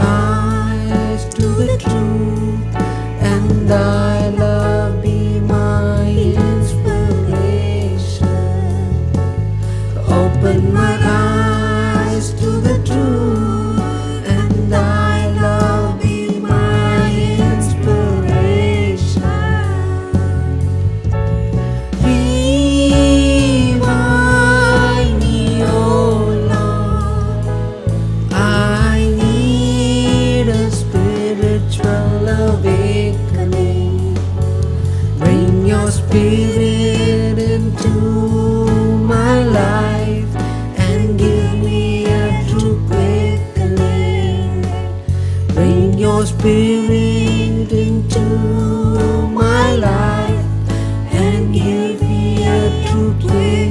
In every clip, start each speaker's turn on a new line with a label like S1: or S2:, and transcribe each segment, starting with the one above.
S1: eyes to the clouds. Spirit into my life and give me a true quickening. Bring your Spirit into my life and give me a true quickening.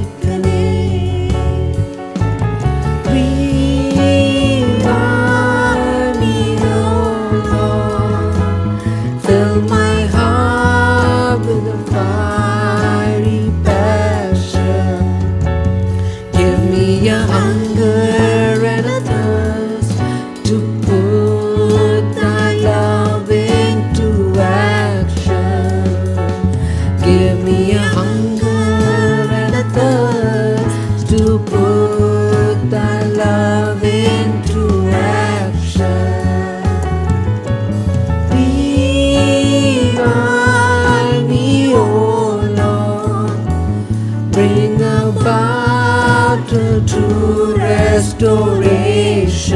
S1: Fill my heart with the fire. love into action. Bring about a true restoration.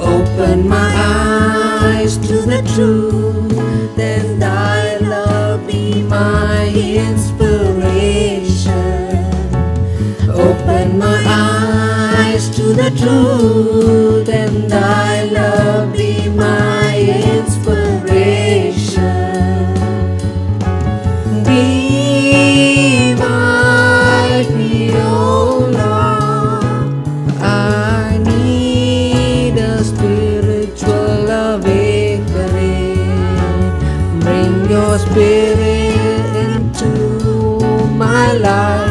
S1: Open my eyes to the truth. alive.